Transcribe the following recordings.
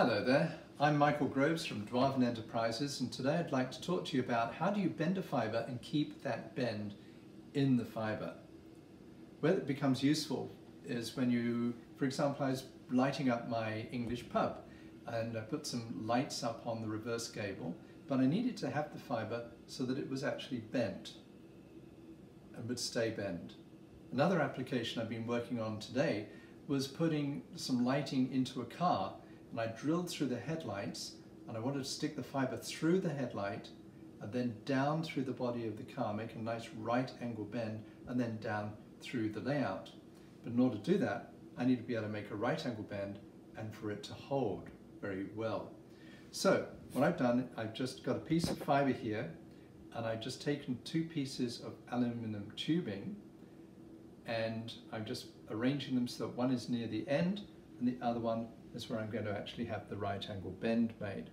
Hello there, I'm Michael Groves from Dwarvin Enterprises and today I'd like to talk to you about how do you bend a fibre and keep that bend in the fibre. Where it becomes useful is when you, for example, I was lighting up my English pub and I put some lights up on the reverse gable but I needed to have the fibre so that it was actually bent and would stay bent. Another application I've been working on today was putting some lighting into a car and I drilled through the headlights and I wanted to stick the fibre through the headlight and then down through the body of the car, make a nice right angle bend and then down through the layout. But in order to do that, I need to be able to make a right angle bend and for it to hold very well. So what I've done, I've just got a piece of fibre here and I've just taken two pieces of aluminum tubing and I'm just arranging them so that one is near the end and the other one is where I'm going to actually have the right angle bend made.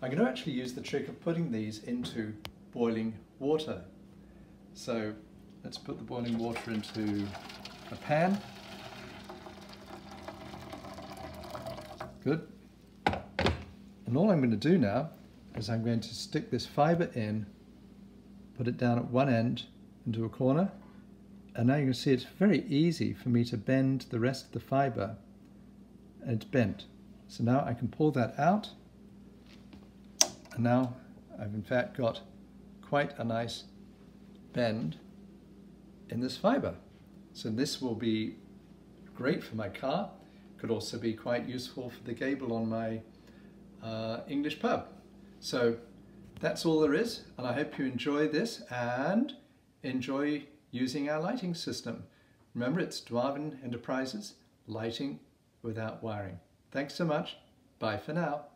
I'm going to actually use the trick of putting these into boiling water. So let's put the boiling water into a pan. Good. And all I'm going to do now is I'm going to stick this fibre in, put it down at one end into a corner, and now you can see it's very easy for me to bend the rest of the fibre it's bent. So now I can pull that out and now I've in fact got quite a nice bend in this fibre. So this will be great for my car, could also be quite useful for the gable on my uh, English pub. So that's all there is and I hope you enjoy this and enjoy using our lighting system. Remember it's Dwarvin Enterprises, lighting without wiring. Thanks so much. Bye for now.